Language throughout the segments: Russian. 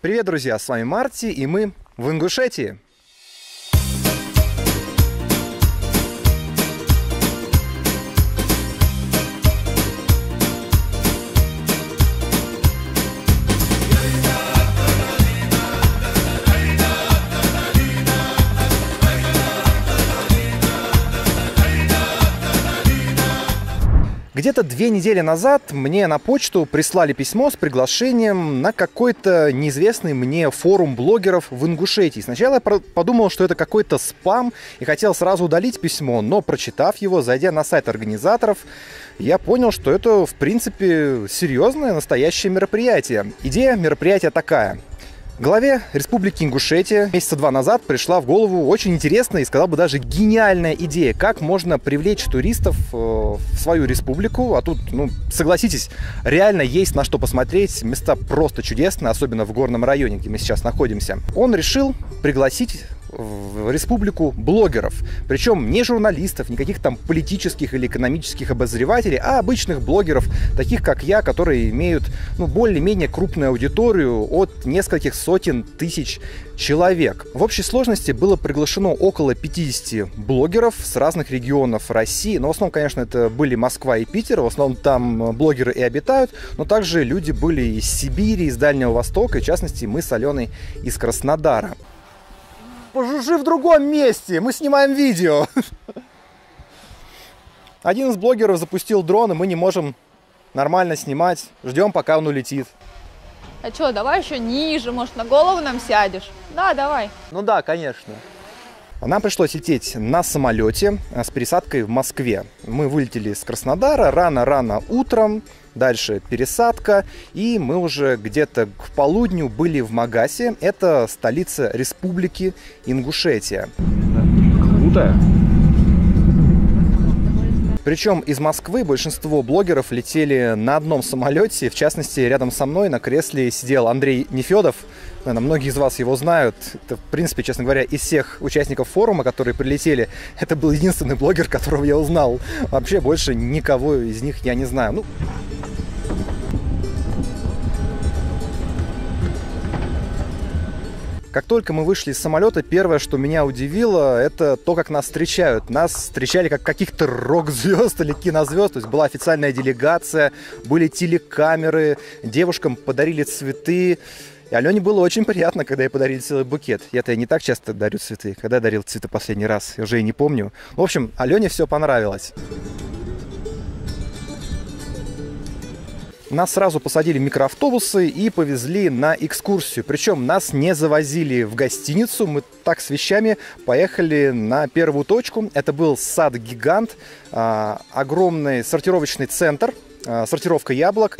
Привет, друзья, с вами Марти, и мы в Ингушетии. Две недели назад мне на почту прислали письмо с приглашением на какой-то неизвестный мне форум блогеров в Ингушетии. Сначала я подумал, что это какой-то спам и хотел сразу удалить письмо, но прочитав его, зайдя на сайт организаторов, я понял, что это, в принципе, серьезное, настоящее мероприятие. Идея мероприятия такая. Главе Республики Ингушетия месяца два назад пришла в голову очень интересная и, сказал бы, даже гениальная идея, как можно привлечь туристов э, в свою республику. А тут, ну, согласитесь, реально есть на что посмотреть. Места просто чудесные, особенно в горном районе, где мы сейчас находимся. Он решил пригласить в республику блогеров. Причем не журналистов, никаких там политических или экономических обозревателей, а обычных блогеров, таких как я, которые имеют ну, более-менее крупную аудиторию от нескольких сотен тысяч человек. В общей сложности было приглашено около 50 блогеров с разных регионов России. Но в основном, конечно, это были Москва и Питер. В основном там блогеры и обитают. Но также люди были из Сибири, из Дальнего Востока. И, в частности, мы с Аленой из Краснодара пожужжи в другом месте, мы снимаем видео. Один из блогеров запустил дрон, и мы не можем нормально снимать. Ждем, пока он улетит. А что, давай еще ниже, может, на голову нам сядешь? Да, давай. Ну да, конечно. Нам пришлось лететь на самолете а, с пересадкой в Москве. Мы вылетели с Краснодара рано-рано утром, дальше пересадка, и мы уже где-то к полудню были в Магасе. Это столица республики Ингушетия. Круто! Причем из Москвы большинство блогеров летели на одном самолете. В частности, рядом со мной на кресле сидел Андрей Нефедов. Наверное, многие из вас его знают. Это, в принципе, честно говоря, из всех участников форума, которые прилетели, это был единственный блогер, которого я узнал. Вообще больше никого из них я не знаю. Ну, Как только мы вышли из самолета, первое, что меня удивило, это то, как нас встречают. Нас встречали как каких-то рок-звезд или кинозвезд. То есть была официальная делегация, были телекамеры, девушкам подарили цветы. И Алене было очень приятно, когда ей подарили целый букет. Я-то не так часто дарю цветы. Когда дарил цветы последний раз, я уже и не помню. В общем, Алене все понравилось. Нас сразу посадили в микроавтобусы и повезли на экскурсию. Причем нас не завозили в гостиницу. Мы так с вещами поехали на первую точку. Это был сад-гигант, а, огромный сортировочный центр, а, сортировка яблок.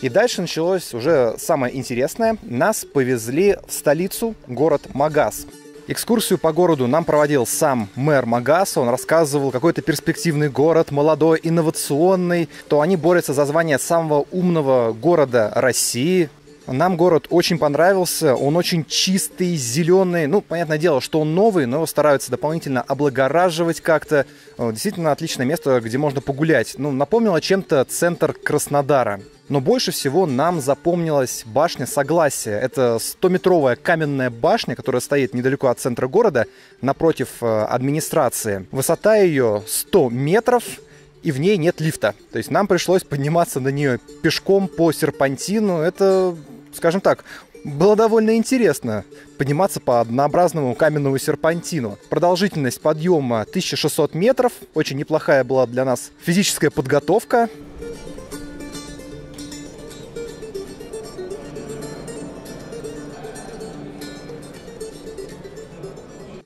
И дальше началось уже самое интересное. Нас повезли в столицу, город Магаз. Экскурсию по городу нам проводил сам мэр Магаса. Он рассказывал, какой это перспективный город, молодой, инновационный, то они борются за звание самого умного города России. Нам город очень понравился, он очень чистый, зеленый. Ну, понятное дело, что он новый, но его стараются дополнительно облагораживать как-то. Действительно отличное место, где можно погулять. Ну, напомнило чем-то центр Краснодара. Но больше всего нам запомнилась башня Согласия. Это 100-метровая каменная башня, которая стоит недалеко от центра города, напротив э, администрации. Высота ее 100 метров, и в ней нет лифта. То есть нам пришлось подниматься на нее пешком по серпантину. Это, скажем так, было довольно интересно подниматься по однообразному каменному серпантину. Продолжительность подъема 1600 метров. Очень неплохая была для нас физическая подготовка.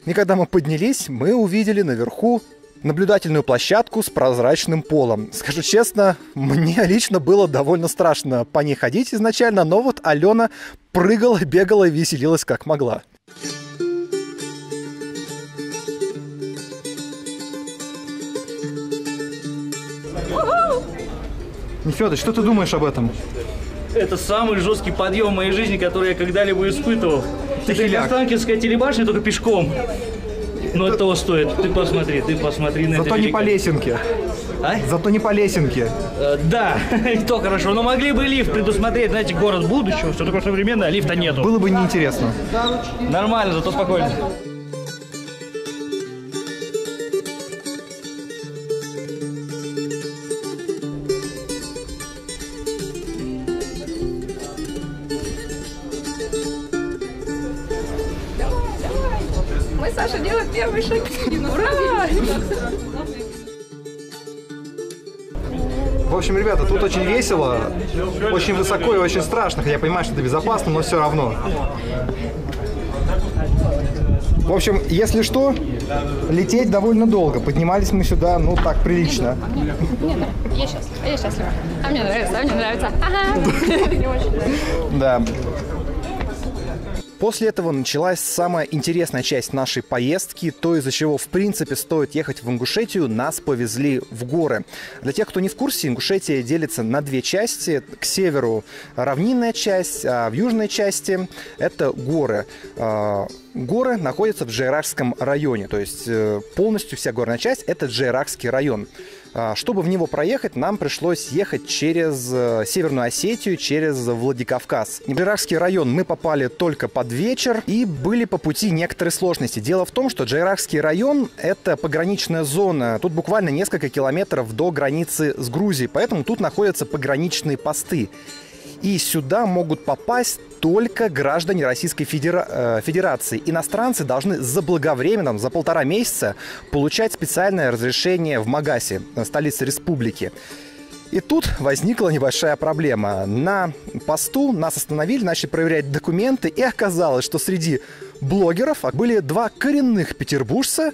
И когда мы поднялись, мы увидели наверху наблюдательную площадку с прозрачным полом. Скажу честно, мне лично было довольно страшно по ней ходить изначально, но вот Алена прыгала, бегала и веселилась как могла. Нефедор, что ты думаешь об этом? Это самый жесткий подъем в моей жизни, который я когда-либо испытывал. Это Хиляк. Останкинская телебашня, только пешком. Но это того стоит. Ты посмотри, ты посмотри на Зато это не по лесенке. А? Зато не по лесенке. Э, Да, и то хорошо. Но могли бы лифт предусмотреть, знаете, город будущего, все такое современное, а лифта нету. Было бы неинтересно. Нормально, зато спокойно. Первый шаг. Ура! В общем, ребята, тут очень весело, очень высоко и очень страшно. Хотя я понимаю, что это безопасно, но все равно. В общем, если что, лететь довольно долго. Поднимались мы сюда, ну, так, прилично. Нравится. Я счастлива. Я счастлива. А мне нравится, а мне нравится. Ага. Не очень нравится. Да. После этого началась самая интересная часть нашей поездки, то, из-за чего, в принципе, стоит ехать в Ингушетию, нас повезли в горы. Для тех, кто не в курсе, Ингушетия делится на две части. К северу равнинная часть, а в южной части это горы. А, Горы находятся в Джейракском районе, то есть э, полностью вся горная часть – это Джейракский район. А, Чтобы в него проехать, нам пришлось ехать через э, Северную Осетию, через Владикавказ. В Джейракский район мы попали только под вечер и были по пути некоторые сложности. Дело в том, что Джейракский район – это пограничная зона. Тут буквально несколько километров до границы с Грузией, поэтому тут находятся пограничные посты. И сюда могут попасть только граждане Российской Федера- э, Федерации. Иностранцы должны заблаговременно, за полтора месяца, получать специальное разрешение в Магасе, э, столице республики. И тут возникла небольшая проблема. На посту нас остановили, начали проверять документы, и оказалось, что среди блогеров были два коренных петербуржца,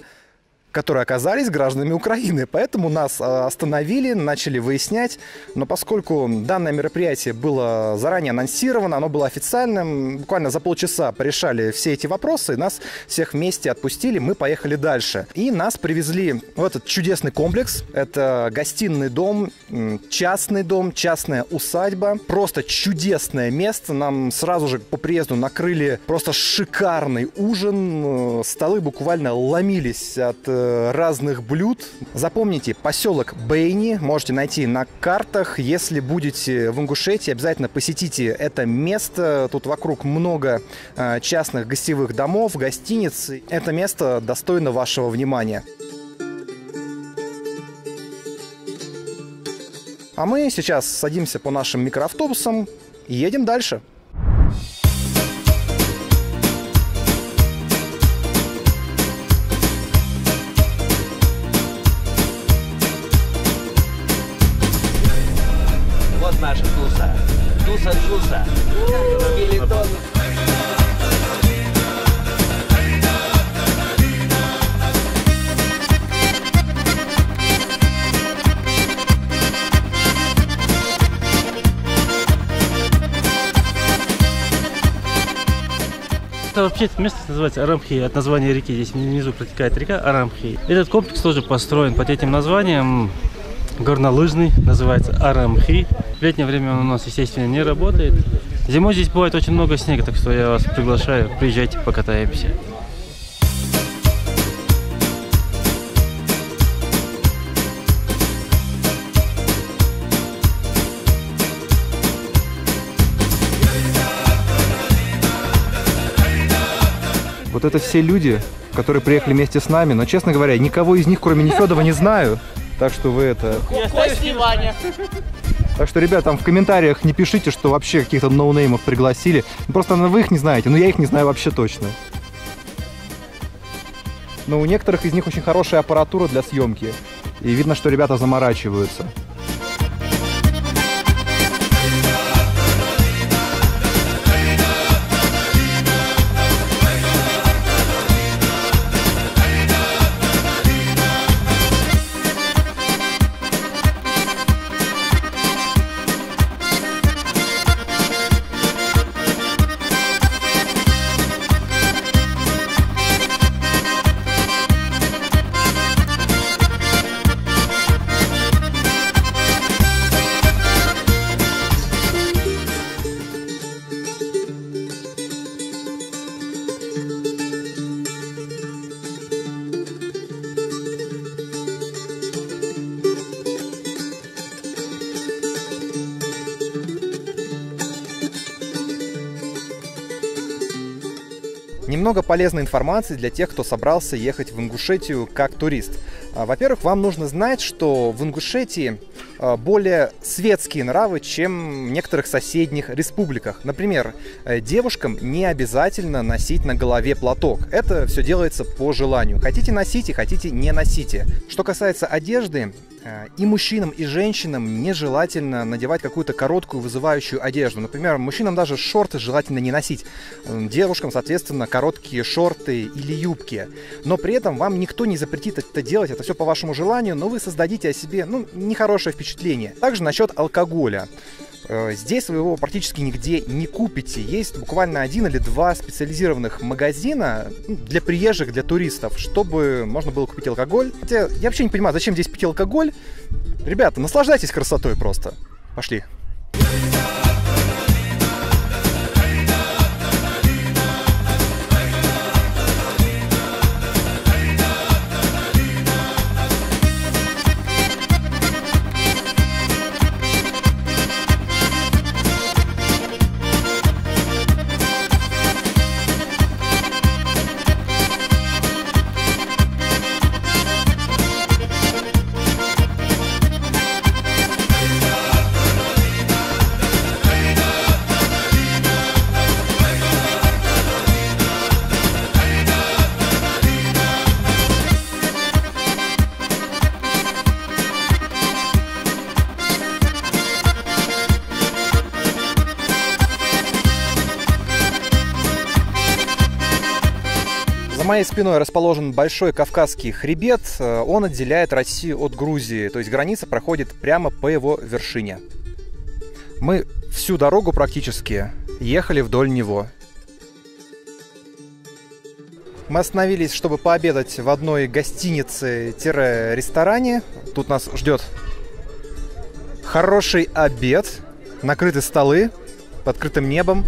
которые оказались гражданами Украины. Поэтому нас э, остановили, начали выяснять. Но поскольку данное мероприятие было заранее анонсировано, оно было официальным, буквально за полчаса порешали все эти вопросы, нас всех вместе отпустили, мы поехали дальше. И нас привезли в этот чудесный комплекс. Это гостиный дом, частный дом, частная усадьба. Просто чудесное место. Нам сразу же по приезду накрыли просто шикарный ужин. Э, Столы буквально ломились от э, разных блюд. Запомните, поселок Бейни можете найти на картах. Если будете в Ингушетии, обязательно посетите это место. Тут вокруг много э, частных гостевых домов, гостиниц. Это место достойно вашего внимания. А мы сейчас садимся по нашим микроавтобусам и едем дальше. Это вообще это место называется Арамхи, от названия реки. Здесь внизу протекает река Арамхи. Этот комплекс тоже построен под этим названием. Горнолыжный, называется Арамхи. В летнее время он у нас, естественно, не работает. Зимой здесь бывает очень много снега, так что я вас приглашаю, приезжайте, покатаемся. Вот это все люди, которые приехали вместе с нами, но, честно говоря, никого из них, кроме Нефедова, не знаю. Так что вы это... Так что, ребят, там в комментариях не пишите, что вообще каких-то ноунеймов пригласили. Ну, Просто ну, вы их не знаете, но я их не знаю вообще точно. Но у некоторых из них очень хорошая аппаратура для съемки. И видно, что ребята заморачиваются. Немного полезной информации для тех, кто собрался ехать в Ингушетию как турист. А, Во-первых, вам нужно знать, что в Ингушетии более светские нравы, чем в некоторых соседних республиках. Например, э, девушкам не обязательно носить на голове платок. Это все делается по желанию. Хотите носите, хотите не носите. Что касается одежды, э, и мужчинам, и женщинам нежелательно надевать какую-то короткую вызывающую одежду. Например, мужчинам даже шорты желательно не носить. М, Девушкам, соответственно, короткие шорты или юбки. Но при этом вам никто не запретит это делать, это все по вашему желанию, но вы создадите о себе ну, нехорошее впечатление. Также насчет алкоголя. Э, Здесь вы его практически нигде не купите. Есть буквально один или два специализированных магазина ну, для приезжих, для туристов, чтобы можно было купить алкоголь. Хотя я вообще не понимаю, зачем здесь пить алкоголь. Ребята, наслаждайтесь красотой просто. Пошли. Моей спиной расположен большой Кавказский хребет. Э, Он отделяет Россию от Грузии, то есть граница проходит прямо по его вершине. Мы всю дорогу практически ехали вдоль него. Мы остановились, чтобы пообедать в одной гостинице-ресторане. Тут нас ждет хороший обед, накрыты столы под открытым небом.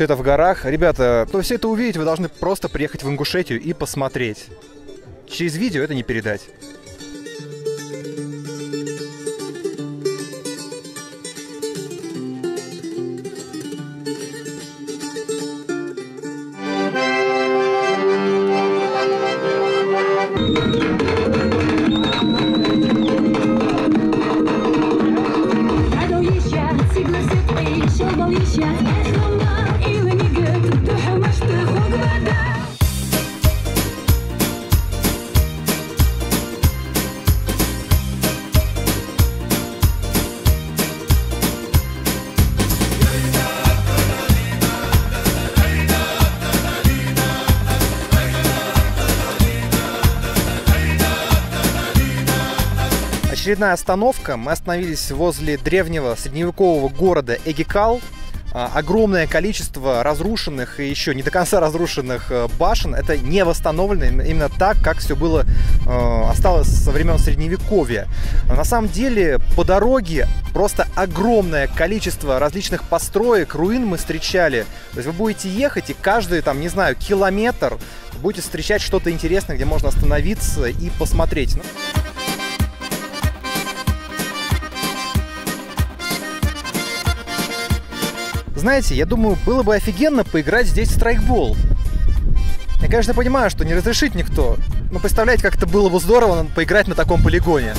Все это в горах. Ребята, то все это увидеть, вы должны просто приехать в Ингушетию и посмотреть. Через видео это не передать. Shall we shall Очередная остановка. Мы остановились возле древнего средневекового города Эгикал. А, Огромное количество разрушенных и еще не до конца разрушенных э, башен. Это не восстановлено им- именно так, как все было э, осталось со времен средневековья. На самом деле по дороге просто огромное количество различных построек, руин мы встречали. То есть вы будете ехать и каждый там, не знаю, километр будете встречать что-то интересное, где можно остановиться и посмотреть. Знаете, я думаю, было бы офигенно поиграть здесь в страйкбол. Я, конечно, понимаю, что не разрешит никто, но представляете, как это было бы здорово поиграть на таком полигоне.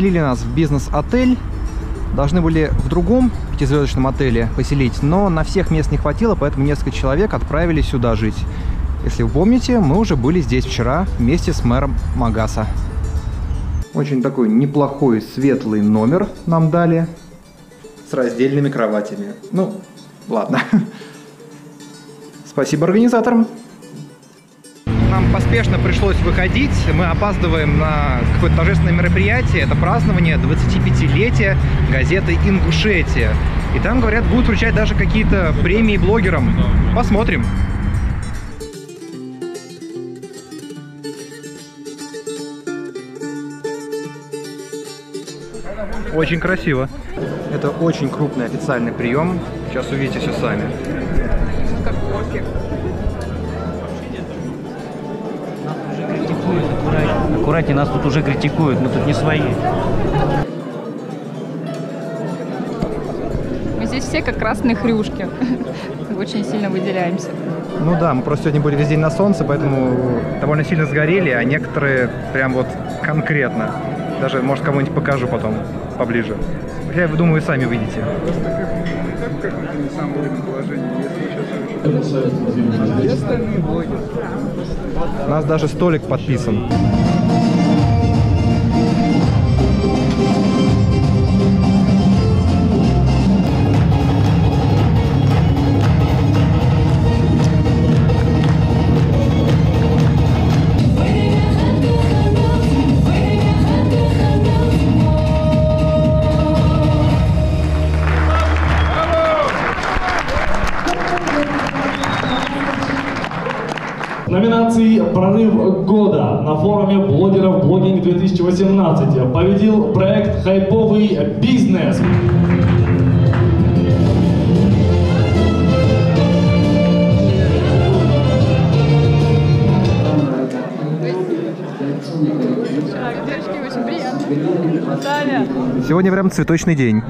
Заселили нас в бизнес-отель. Должны были в другом пятизвездочном отеле поселить, но на всех мест не хватило, поэтому несколько человек отправили сюда жить. Если вы помните, мы уже были здесь вчера вместе с мэром Магаса. Очень такой неплохой светлый номер нам дали с раздельными кроватями. Ну, ладно. Спасибо организаторам. Нам поспешно пришлось выходить. Мы опаздываем на какое-то торжественное мероприятие. Это празднование 25-летия газеты «Ингушетия». И там, говорят, будут вручать даже какие-то премии блогерам. Посмотрим. Очень красиво. Это очень крупный официальный прием. Сейчас увидите все сами. Критикуют, аккуратнее. Нас тут уже критикуют, мы тут не свои. Мы здесь все как красные хрюшки. Очень сильно выделяемся. Ну да, мы просто сегодня были весь день на солнце, поэтому довольно сильно сгорели, а некоторые прям вот конкретно. Даже, может, кому-нибудь покажу потом поближе. Я думаю, вы сами выйдете. У нас даже столик подписан. «Прорыв года» на форуме блогеров «Блогинг 2018» победил проект «Хайповый бизнес». Наталья. Сегодня прям цветочный день.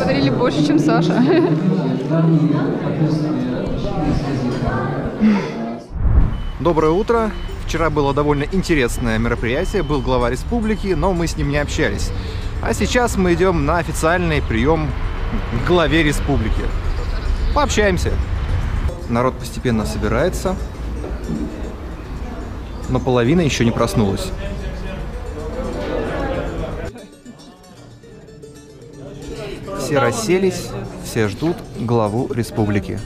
Подарили больше, чем Саша. Доброе утро. Вчера было довольно интересное мероприятие. Был глава республики, но мы с ним не общались. А сейчас мы идем на официальный прием к главе республики. Пообщаемся. Народ постепенно собирается, но половина еще не проснулась. Все расселись, все ждут главу республики.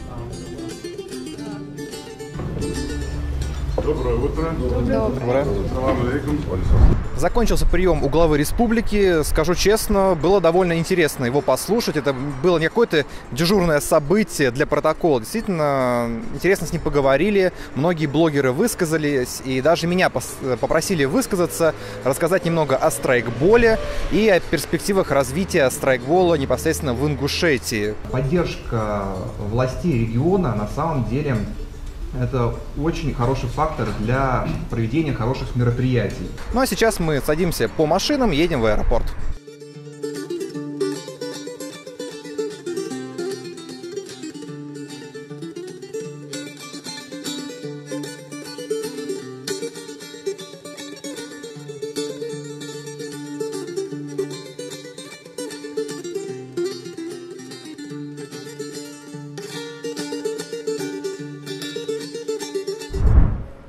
Закончился прием у главы республики. Скажу честно, было довольно интересно его послушать. Это было не какое-то дежурное событие для протокола. Действительно, интересно с ним поговорили. Многие блогеры высказались. И даже меня попросили высказаться, рассказать немного о страйкболе и о перспективах развития страйкбола непосредственно в Ингушетии. Поддержка властей региона на самом деле это очень хороший фактор для проведения хороших мероприятий. Ну а сейчас мы садимся по машинам, едем в аэропорт.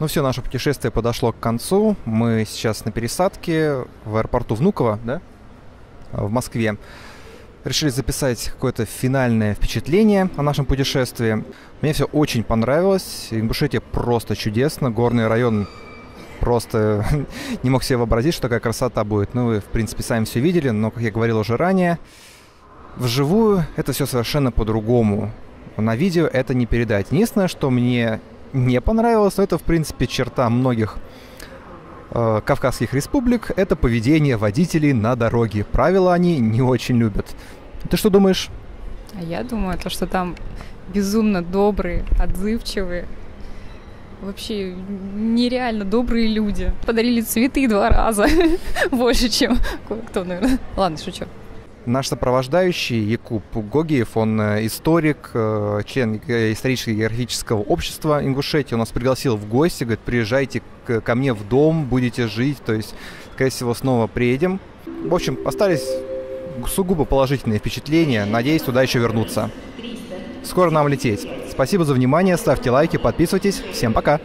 Все, наше путешествие подошло к концу. Мы сейчас на пересадке в аэропорту Внуково, да? В Москве. Решили записать какое-то финальное впечатление о нашем путешествии. Мне все очень понравилось. Ингушетия просто чудесно. Горный район просто не мог себе вообразить, что такая красота будет. Ну, вы, в принципе, сами все видели, но, как я говорил уже ранее, вживую это все совершенно по-другому. На видео это не передать. Единственное, что мне не понравилось, но это, в принципе, черта многих э, кавказских республик, это поведение водителей на дороге. Правила они не очень любят. Ты что думаешь? А я думаю, то, что там безумно добрые, отзывчивые, вообще нереально добрые люди. Подарили цветы два раза. Больше, чем кое-кто, наверное. Ладно, шучу. Наш сопровождающий Якуб Гогиев, он э, историк, э, член исторического географического общества Ингушетии. Он нас пригласил в гости, говорит, приезжайте ко мне в дом, будете жить, то есть, скорее всего, снова приедем. В общем, остались сугубо положительные впечатления. Надеюсь, туда еще вернуться. Скоро нам лететь. Спасибо за внимание, ставьте лайки, подписывайтесь. Всем пока!